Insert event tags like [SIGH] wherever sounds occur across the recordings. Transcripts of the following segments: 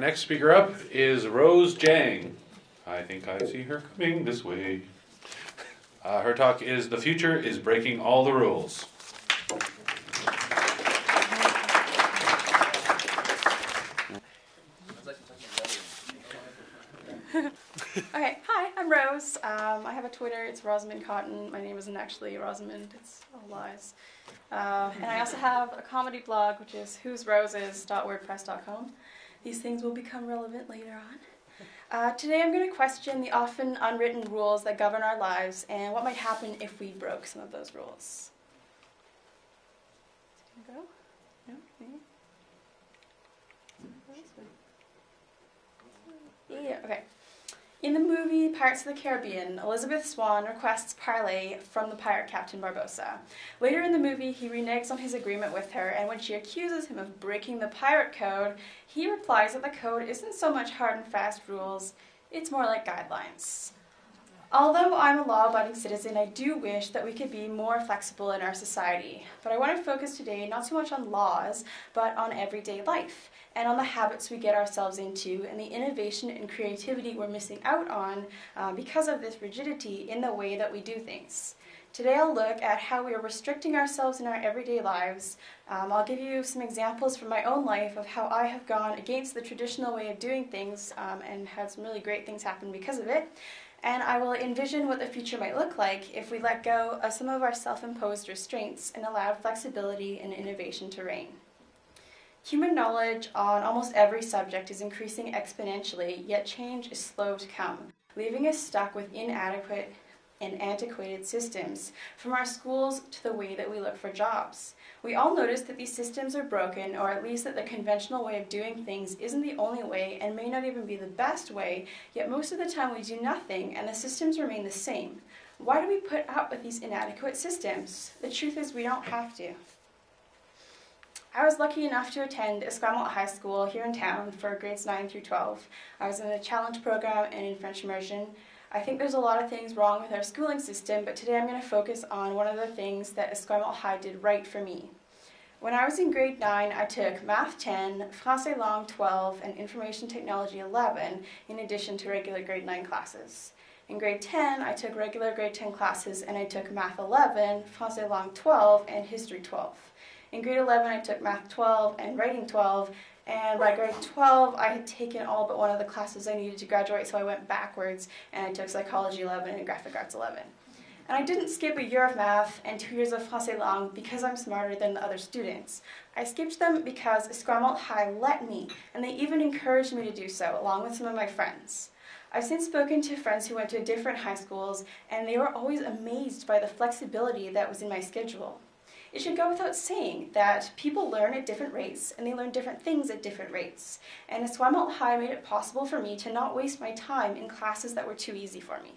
next speaker up is Rose Jang. I think I see her coming this way. Uh, her talk is The Future is Breaking All the Rules. [LAUGHS] okay, hi, I'm Rose. Um, I have a Twitter, it's Rosamund Cotton. My name isn't actually Rosamund, it's all lies. Uh, and I also have a comedy blog, which is whosroses.wordpress.com. These things will become relevant later on. Uh, today I'm going to question the often unwritten rules that govern our lives and what might happen if we broke some of those rules. Go? Yeah, okay. In the movie Pirates of the Caribbean, Elizabeth Swann requests parley from the pirate captain Barbossa. Later in the movie, he reneges on his agreement with her, and when she accuses him of breaking the pirate code, he replies that the code isn't so much hard and fast rules, it's more like guidelines. Although I'm a law abiding citizen, I do wish that we could be more flexible in our society. But I want to focus today not so much on laws, but on everyday life and on the habits we get ourselves into and the innovation and creativity we're missing out on uh, because of this rigidity in the way that we do things. Today I'll look at how we are restricting ourselves in our everyday lives. Um, I'll give you some examples from my own life of how I have gone against the traditional way of doing things um, and had some really great things happen because of it and I will envision what the future might look like if we let go of some of our self imposed restraints and allow flexibility and innovation to reign. Human knowledge on almost every subject is increasing exponentially, yet change is slow to come, leaving us stuck with inadequate and antiquated systems, from our schools to the way that we look for jobs. We all notice that these systems are broken, or at least that the conventional way of doing things isn't the only way and may not even be the best way, yet most of the time we do nothing and the systems remain the same. Why do we put up with these inadequate systems? The truth is, we don't have to. I was lucky enough to attend Esquimalt High School here in town for grades 9 through 12. I was in the challenge program and in French immersion. I think there's a lot of things wrong with our schooling system, but today I'm going to focus on one of the things that Esquimalt High did right for me. When I was in grade 9, I took Math 10, Francais Langue 12, and Information Technology 11, in addition to regular grade 9 classes. In grade 10, I took regular grade 10 classes and I took Math 11, Francais Langue 12, and History 12. In grade 11, I took Math 12 and Writing 12, and by grade 12, I had taken all but one of the classes I needed to graduate, so I went backwards and I took Psychology 11 and Graphic Arts 11. And I didn't skip a year of math and two years of Francais Langue because I'm smarter than the other students. I skipped them because Esquimalt High let me, and they even encouraged me to do so, along with some of my friends. I've since spoken to friends who went to different high schools, and they were always amazed by the flexibility that was in my schedule. It should go without saying that people learn at different rates and they learn different things at different rates. And Esquimalt High made it possible for me to not waste my time in classes that were too easy for me.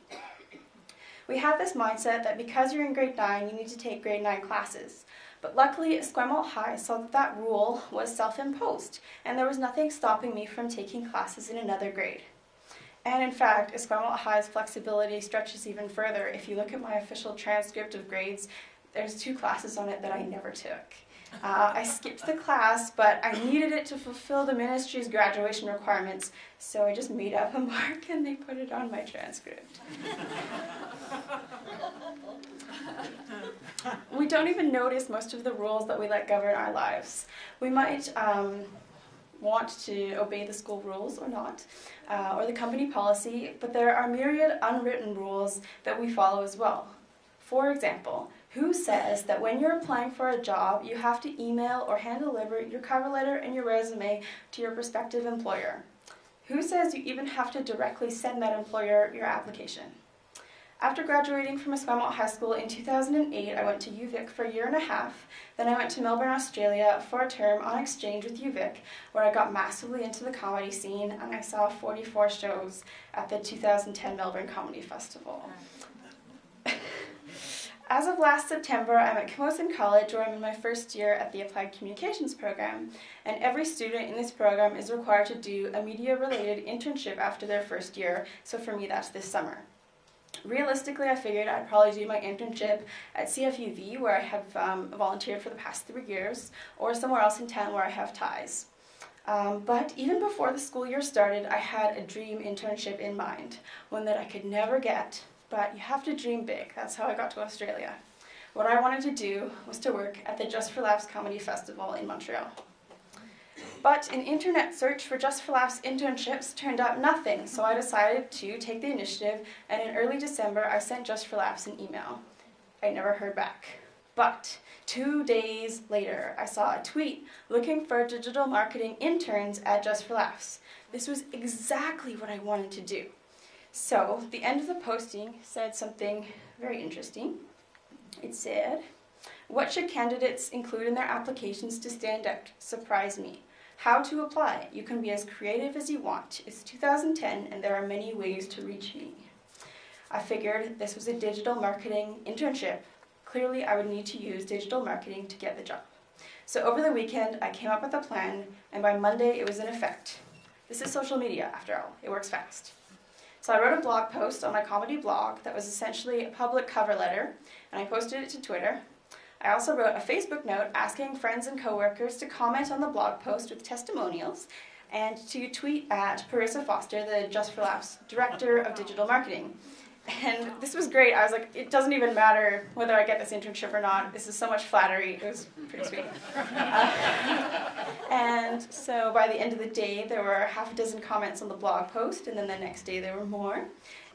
We have this mindset that because you're in grade 9, you need to take grade 9 classes. But luckily, Esquimalt High saw that that rule was self imposed, and there was nothing stopping me from taking classes in another grade. And in fact, Esquimalt High's flexibility stretches even further. If you look at my official transcript of grades, there's two classes on it that I never took. Uh, I skipped the class, but I needed it to fulfill the ministry's graduation requirements, so I just made up a mark and they put it on my transcript. we don't even notice most of the rules that we let govern our lives. We might um, want to obey the school rules or not, uh, or the company policy, but there are myriad unwritten rules that we follow as well. For example, who says that when you're applying for a job, you have to email or hand deliver your cover letter and your resume to your prospective employer? Who says you even have to directly send that employer your application? After graduating from Esquimalt High School in 2008, I went to UVic for a year and a half. Then I went to Melbourne, Australia for a term on exchange with UVic, where I got massively into the comedy scene and I saw 44 shows at the 2010 Melbourne Comedy Festival. As of last September, I'm at Camosun College where I'm in my first year at the Applied Communications program, and every student in this program is required to do a media related internship after their first year, so for me that's this summer. Realistically, I figured I'd probably do my internship at CFUV, where I have um, volunteered for the past three years, or somewhere else in town where I have ties. Um, but even before the school year started, I had a dream internship in mind, one that I could never get, but you have to dream big. That's how I got to Australia. What I wanted to do was to work at the Just for Laughs Comedy Festival in Montreal. But an internet search for Just for Laughs internships turned up nothing, so I decided to take the initiative, and in early December, I sent Just for Laughs an email. I never heard back. But two days later, I saw a tweet looking for digital marketing interns at Just for Laughs. This was exactly what I wanted to do. So, the end of the posting said something very interesting. It said, What should candidates include in their applications to stand out? Surprise me. How to apply? You can be as creative as you want. It's 2010 and there are many ways to reach me. I figured this was a digital marketing internship Clearly, I would need to use digital marketing to get the job. So over the weekend, I came up with a plan, and by Monday, it was in effect. This is social media, after all, it works fast. So I wrote a blog post on my comedy blog that was essentially a public cover letter, and I posted it to Twitter. I also wrote a Facebook note asking friends and coworkers to comment on the blog post with testimonials and to tweet at Parissa Foster, the Just for Laughs Director of Digital Marketing. And this was great. I was like, it doesn't even matter whether I get this internship or not. This is so much flattery. It was pretty sweet. Uh, [LAUGHS] and so by the end of the day, there were half a dozen comments on the blog post, and then the next day there were more.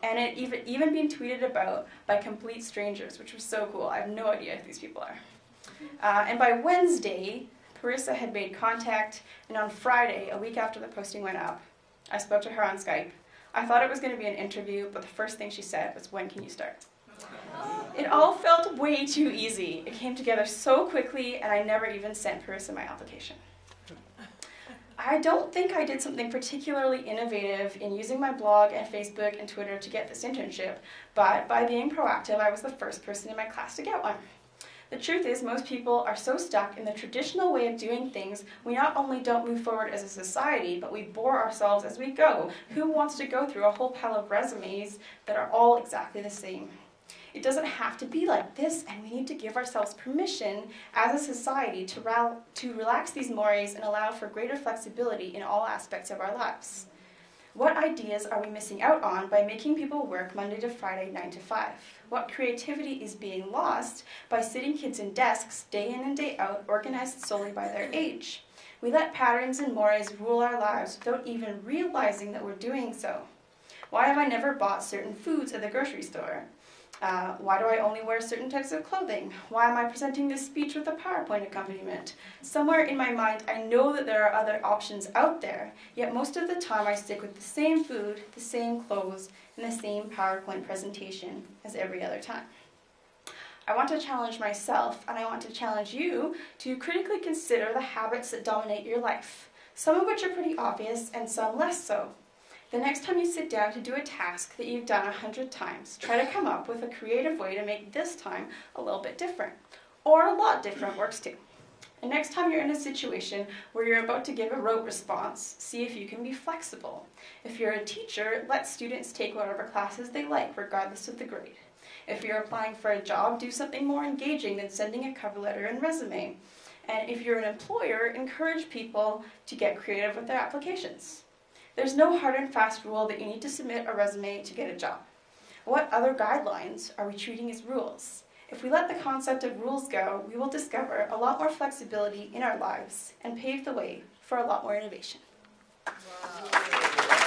And it even even being tweeted about by complete strangers, which was so cool. I have no idea who these people are. Uh, and by Wednesday, Parissa had made contact, and on Friday, a week after the posting went up, I spoke to her on Skype I thought it was going to be an interview, but the first thing she said was, When can you start? It all felt way too easy. It came together so quickly, and I never even sent Parissa my application. I don't think I did something particularly innovative in using my blog and Facebook and Twitter to get this internship, but by being proactive, I was the first person in my class to get one. The truth is, most people are so stuck in the traditional way of doing things, we not only don't move forward as a society, but we bore ourselves as we go. Who wants to go through a whole pile of resumes that are all exactly the same? It doesn't have to be like this, and we need to give ourselves permission as a society to, to relax these mores and allow for greater flexibility in all aspects of our lives. What ideas are we missing out on by making people work Monday to Friday, 9 to 5? What creativity is being lost by sitting kids in desks day in and day out, organized solely by their age? We let patterns and mores rule our lives without even realizing that we're doing so. Why have I never bought certain foods at the grocery store? Uh, why do I only wear certain types of clothing? Why am I presenting this speech with a PowerPoint accompaniment? Somewhere in my mind, I know that there are other options out there, yet most of the time I stick with the same food, the same clothes, and the same PowerPoint presentation as every other time. I want to challenge myself, and I want to challenge you to critically consider the habits that dominate your life, some of which are pretty obvious and some less so. The next time you sit down to do a task that you've done a hundred times, try to come up with a creative way to make this time a little bit different. Or a lot different works too. And next time you're in a situation where you're about to give a rote response, see if you can be flexible. If you're a teacher, let students take whatever classes they like, regardless of the grade. If you're applying for a job, do something more engaging than sending a cover letter and resume. And if you're an employer, encourage people to get creative with their applications. There's no hard and fast rule that you need to submit a resume to get a job. What other guidelines are we treating as rules? If we let the concept of rules go, we will discover a lot more flexibility in our lives and pave the way for a lot more innovation. Wow.